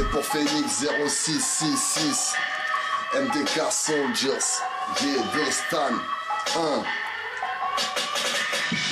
pour Phoenix 0666 MDK Soldiers. Yeah, Dostan 1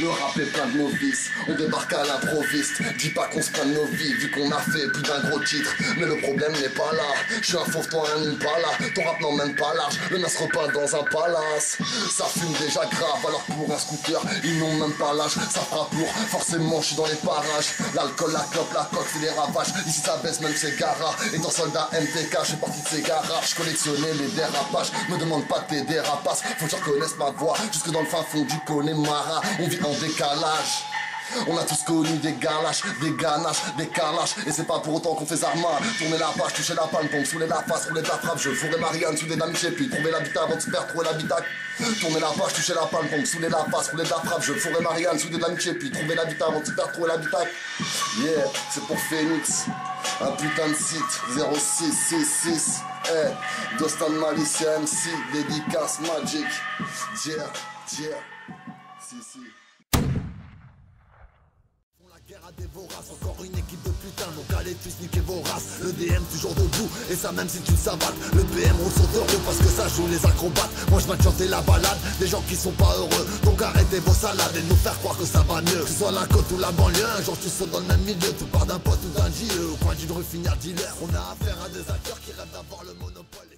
le rap est plein de novices, on débarque à l'improviste. Dis pas qu'on se prend de nos vies, vu qu'on a fait plus d'un gros titre. Mais le problème n'est pas là. Je suis un fauve, toi un impala. Ton rap n'emmène pas large, le nas repeint dans un palace. Ça fume déjà grave, alors pour un scooter, ils n'ont même pas l'âge. Ça frappe lourd, forcément je suis dans les parages. L'alcool, la clope, la coque, c'est les ravages. Ici ça baisse même c'est garas. Étant soldat MTK, je suis parti de ces garages. Je collectionnais les dérapages, me demande pas tes dérapaces. Faut que je ma voix, jusque dans le fin fond du Connemara. On vit décalage. On a tous connu des galaches, des ganaches, des calaches. Et c'est pas pour autant qu'on fait arma Tourner la page, toucher la palme, tombe sous la face, rouler de la frappe Je fourrais Marianne sous des d'amitié Puis trouver l'habitat avant de se faire trouver l'habitat. Tourner la page, toucher la palme, tombe sous la face, rouler de la frappe Je fourrais Marianne sous des d'amitié Puis trouver l'habitat avant de se faire trouver l'habitat. Yeah, c'est pour Phoenix. Un putain de site. 0666 Eh, Dostan Malicia MC Dédicace Magic Yeah, yeah. Si, si Encore une équipe de putain, donc allez tous niquer vos races. Le DM toujours debout, et ça même si tu savates. Le PM roule sur deux roues parce que ça joue les acrobates. Moi je vais chanter la balade, des gens qui sont pas heureux. Donc arrêtez vos salades et nous faire croire que ça va mieux. Que ce soit la côte ou la banlieue, un jour tu sautes dans le même milieu. Tu pars d'un pote ou d'un JE, au coin d'une rue finir dealer. On a affaire à des acteurs qui rêvent d'avoir le monopole.